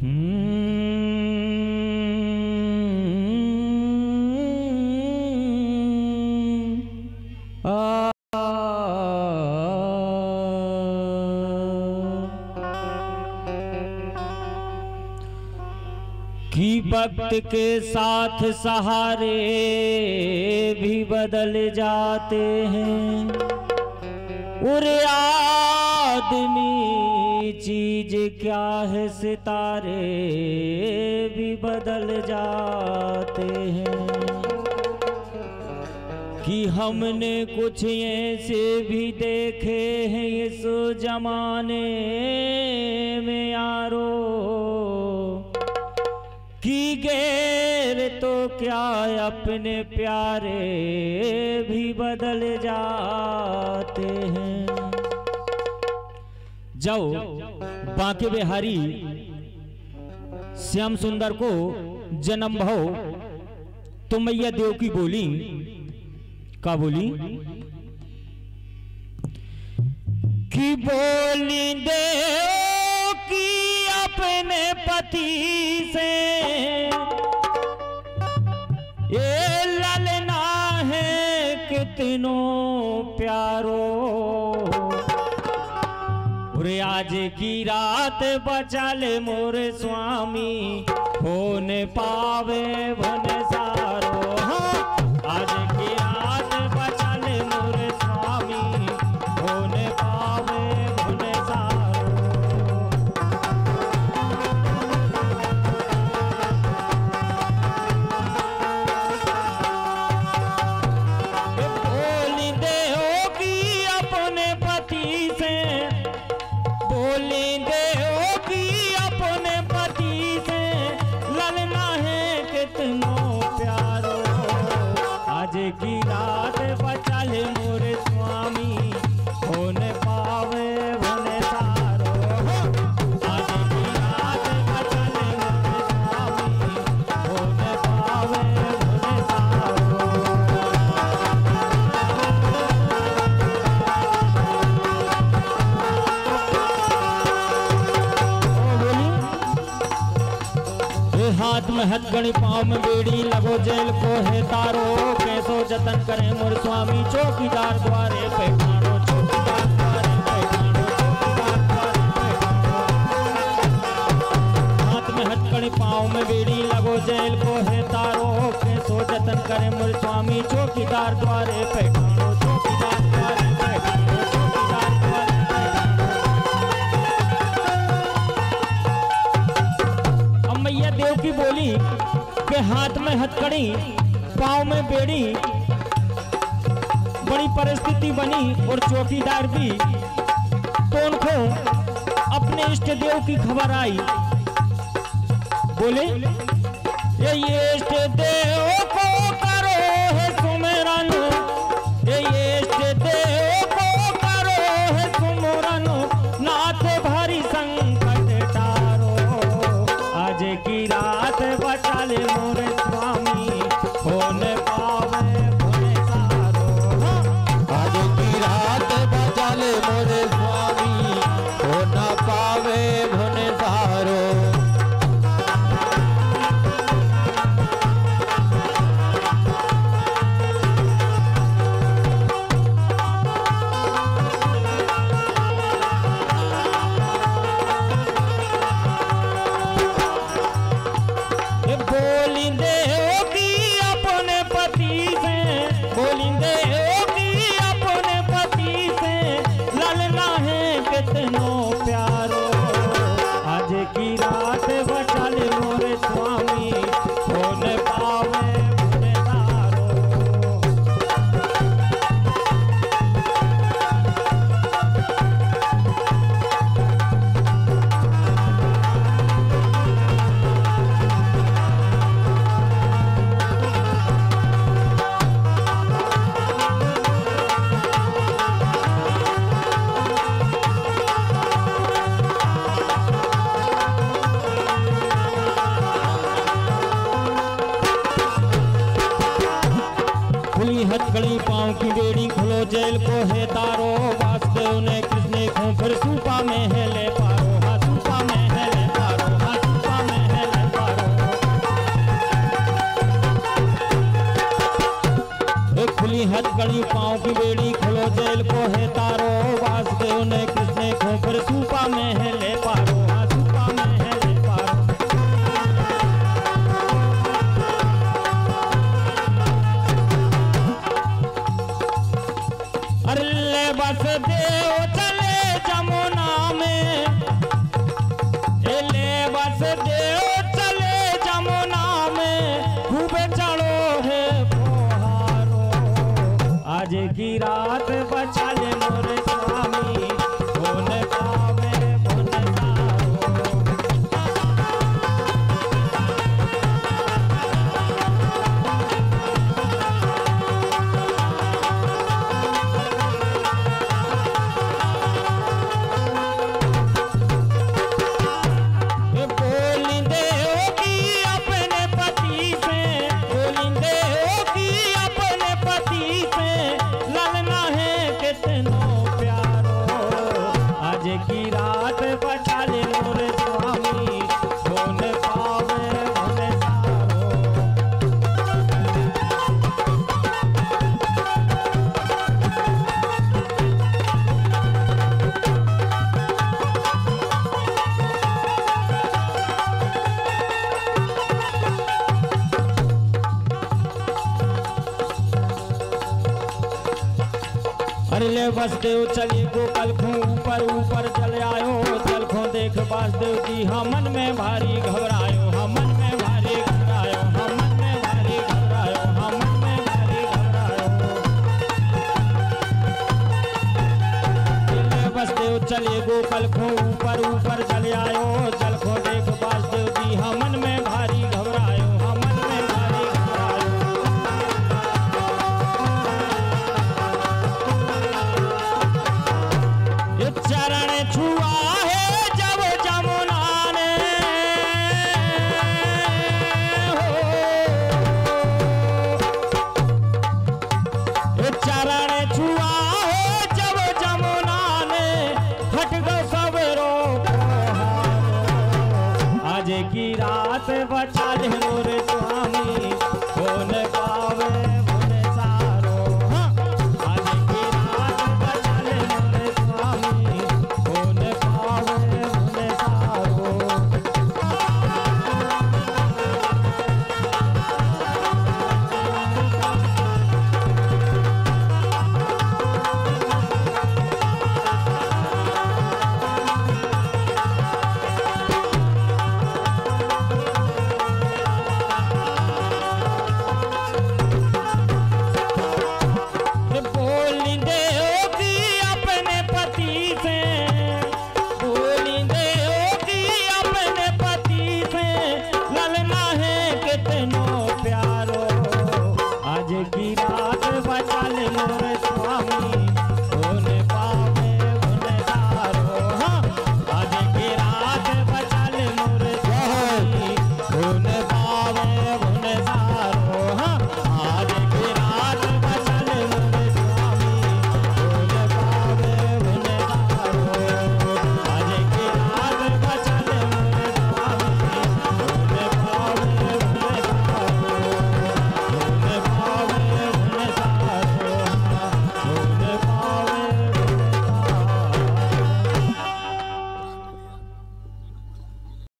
आ कि वक्त के साथ सहारे भी बदल जाते हैं। और आदमी चीज़ क्या है सितारे भी बदल जाते हैं। कि हमने कुछ ऐसे भी देखे हैं इस जमाने में यारो। कि गैर तो क्या अपने प्यारे भी बदल जाते हैं। जाओ, बांके बिहारी, श्याम सुंदर को जन्म भाव तो मैया देव की बोली, का बोली? कि बोली देव की अपने पति से। ये ललना है कितनों प्यारो और आज की रात बचल मोर स्वामी होने पावे भन सारो हाँ। आज की रात हाथ में हथ गणी पाँव में बेड़ी, लगो जेल को है तारो। कैसो जतन करे मोर स्वामी, चौकीदार द्वारे पे पाँव में बेड़ी, लगो जेल को है तारो। कैसो जतन करे मोर स्वामी, चौकीदार द्वारे पे हाथ में हथकड़ी, पाँव में बेड़ी, बड़ी परिस्थिति बनी और चौकीदार भी तो अपने इष्ट देव की खबर आई। बोले, ये इष्ट देव को पकड़ी पाँव की बेड़ी खुलो जेल को है तारो। वास्ते उन्हें कृष्ण को फिर सूपा में है ले पारो। हाँ सूपा में है ले पारो। हाँ सूपा में है ले पारो। पाँव की बेड़ी खुलो जेल को है तारो। वास्ते उन्हें बसदे चले जमुना में। बस बसदे चले जमुना में। खूब चढ़ो है फुहारो। आज की रात बचा ले मोरे स्वामी। भरले बसदेव, चली गोकल खू ऊपर ऊपर चल आयो। चल खो देख बसदेव की हाँ मन में भारी घबरा।